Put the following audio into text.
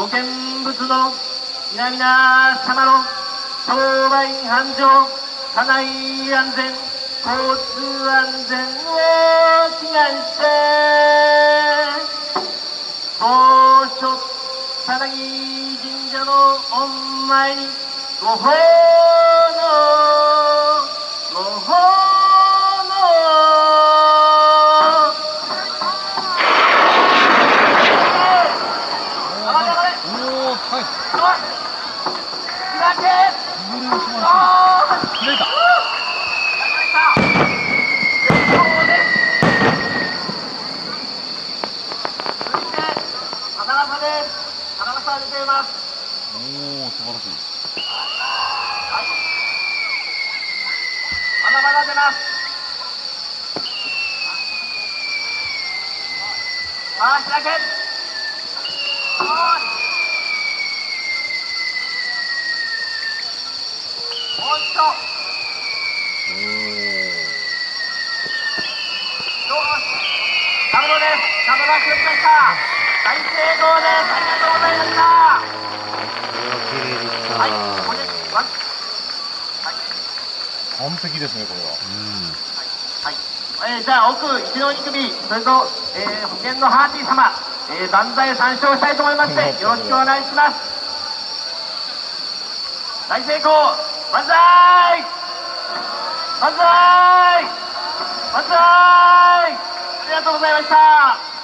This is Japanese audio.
ご見物の皆々様の商売繁盛、家内安全、交通安全を祈願して、当初、さなぎ神社の御前にご奉高い。開けこれは素晴らし。完璧ですねこれは。はい、えー、じゃあ奥一の二組それと、えー、保険のハーティー様、えー、万歳参照したいと思いましてよろしくお願いします。大成功万歳万歳万歳ありがとうございました。